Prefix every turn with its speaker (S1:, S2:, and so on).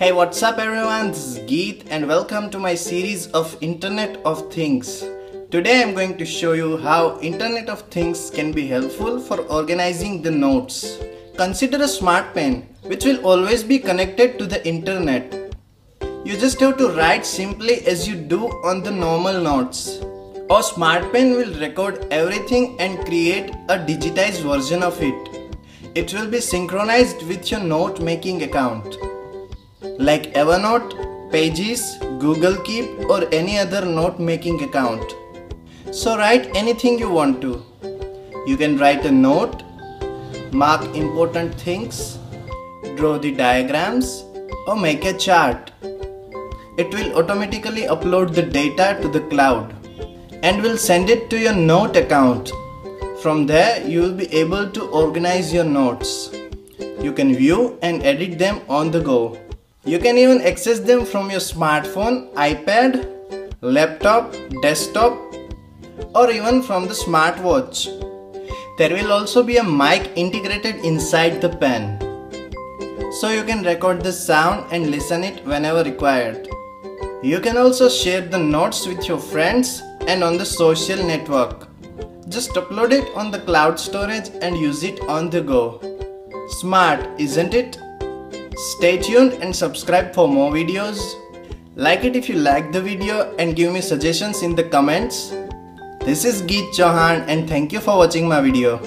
S1: Hey what's up everyone this is Geet and welcome to my series of Internet of Things. Today I'm going to show you how Internet of Things can be helpful for organizing the notes. Consider a smart pen which will always be connected to the internet. You just have to write simply as you do on the normal notes. A smart pen will record everything and create a digitized version of it. It will be synchronized with your note making account like Evernote, Pages, Google Keep or any other note making account. So write anything you want to. You can write a note, mark important things, draw the diagrams or make a chart. It will automatically upload the data to the cloud and will send it to your note account. From there you will be able to organize your notes. You can view and edit them on the go. You can even access them from your smartphone, iPad, laptop, desktop or even from the smartwatch. There will also be a mic integrated inside the pen. So you can record the sound and listen it whenever required. You can also share the notes with your friends and on the social network. Just upload it on the cloud storage and use it on the go. Smart, isn't it? Stay tuned and subscribe for more videos. Like it if you like the video and give me suggestions in the comments. This is Geet Chauhan and thank you for watching my video.